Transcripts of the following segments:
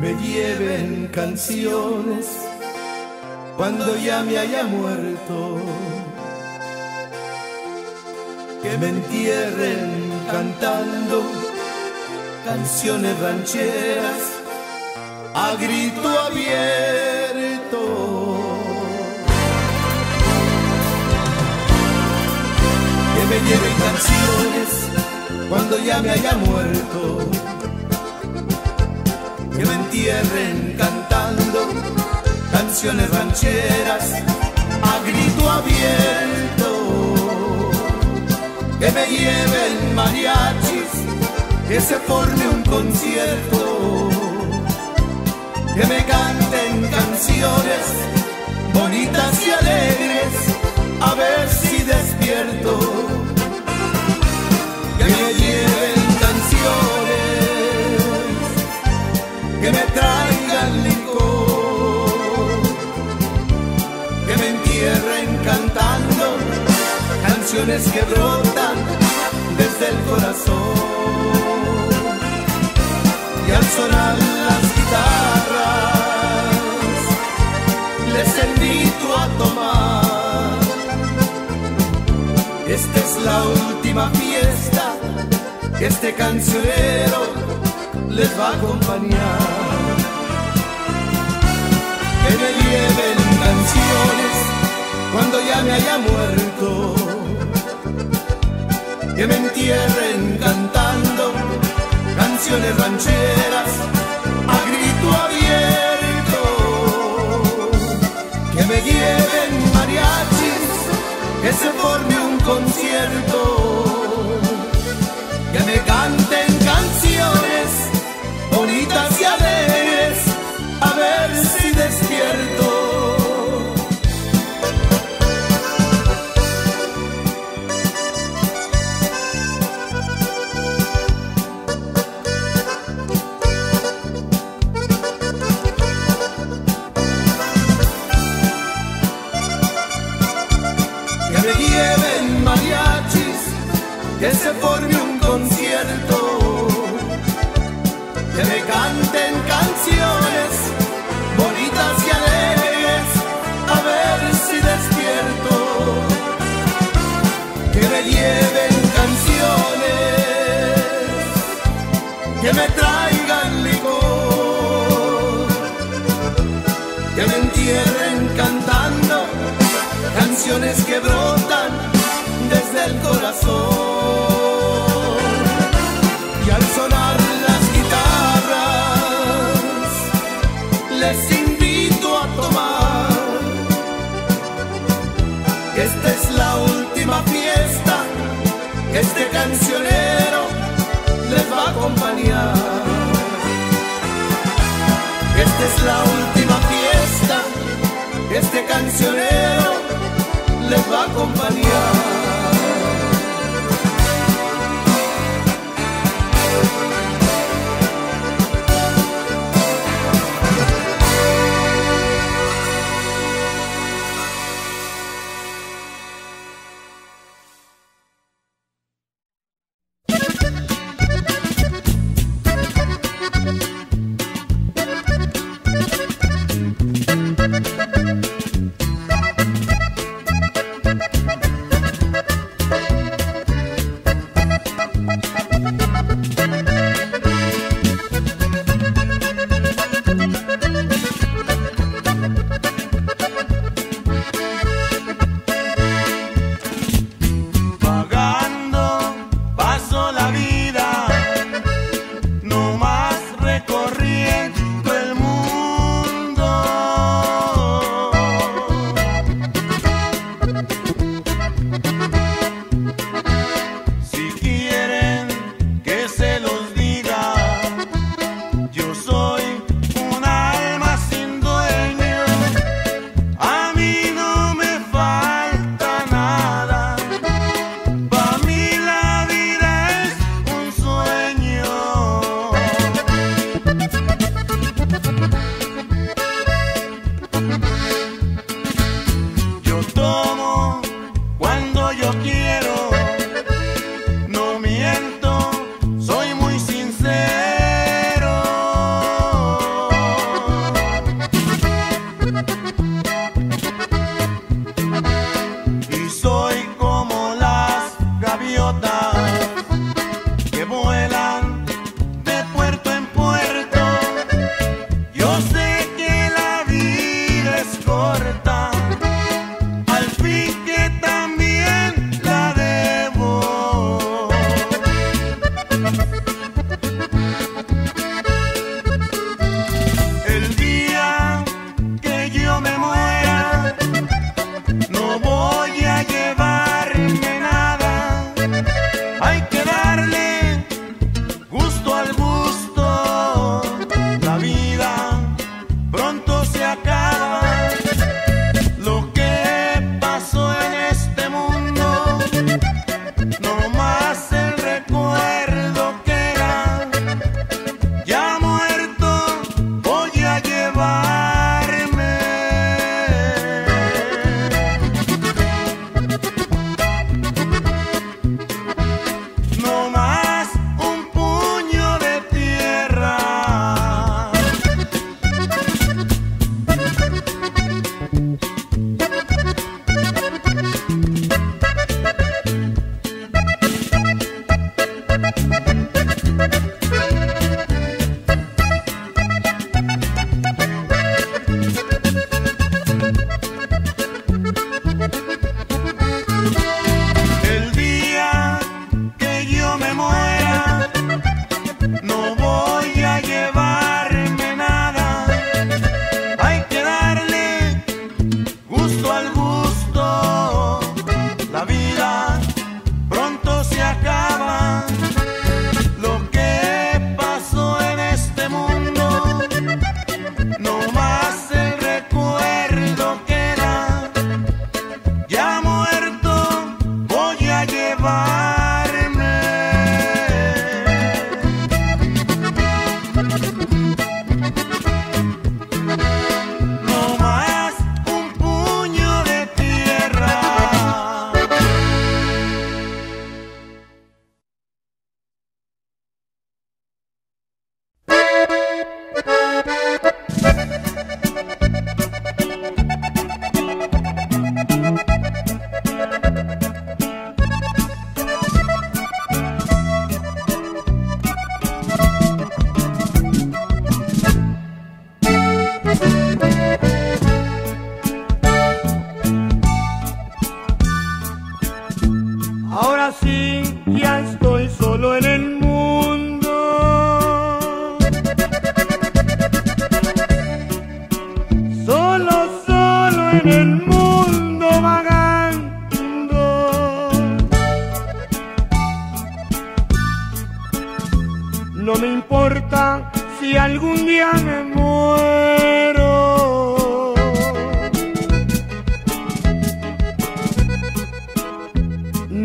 me lleven canciones cuando ya me haya muerto. Que me entierren cantando canciones rancheras a grito abierto. Que me lleven canciones cuando ya me haya muerto. Rancheras a grito abierto. Que me lleven mariachis, que se forme un concierto. Que me canten canciones bonitas y alegres, que brotan desde el corazón. Y al sonar las guitarras, les invito a tomar. Esta es la última fiesta que este cancionero les va a acompañar. Que me lleven canciones cuando ya me haya muerto. Que me entierren cantando canciones rancheras a grito abierto. Que me lleven mariachis, que se forme un concierto que me canten Me lleven mariachis, que se forme un concierto, que me canten canciones bonitas y alegres, a ver si despierto, que me lleven canciones, que me traigan licor, que me entierren que brotan desde el corazón. Y al sonar las guitarras, les invito a tomar. Esta es la última fiesta este cancionero les va a acompañar. Esta es la última fiesta este cancionero les va a acompañar. al mundo.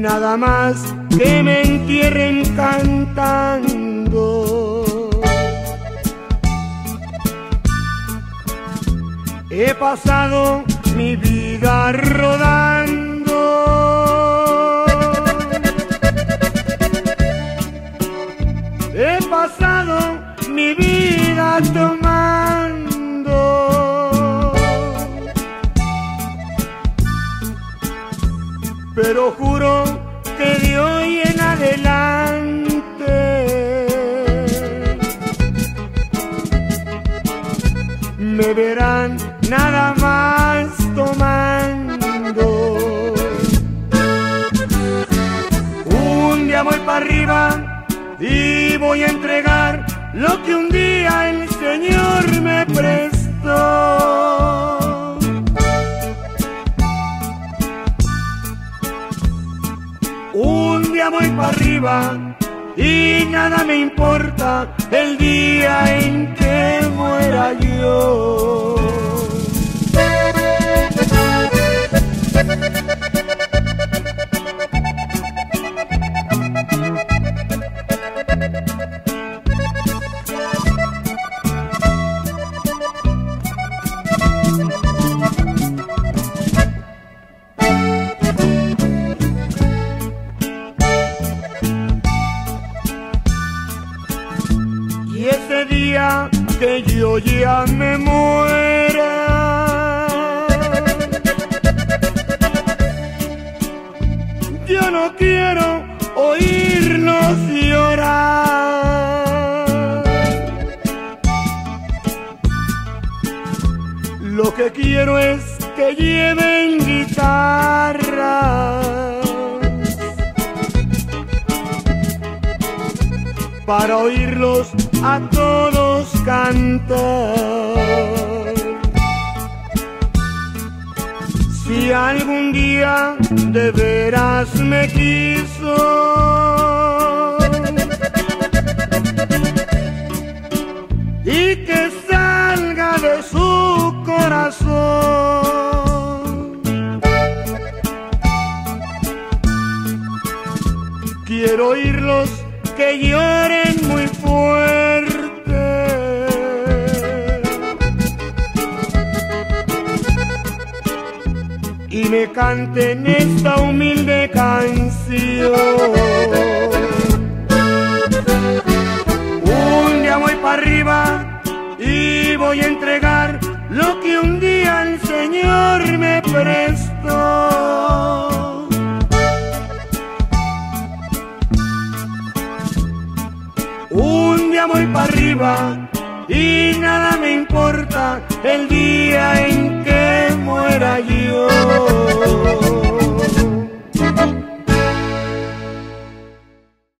Nada más que me entierren cantando. He pasado mi vida rodando. He pasado mi vida tomando. Pero juro que de hoy en adelante me verán nada más tomando. Un día voy para arriba y voy a entregar lo que un día el Señor me prestó. Y nada me importa el día en que muera yo. Ya me muera, yo no quiero oírlos llorar. Lo que quiero es que lleven guitarras. Para oírlos a todos cantar. Si algún día de veras me quiso, y que salga de su corazón. Quiero oírlos que lloren me canten esta humilde canción. Un día voy para arriba y voy a entregar lo que un día el Señor me prestó. Un día voy para arriba y nada me importa el día en que muera yo.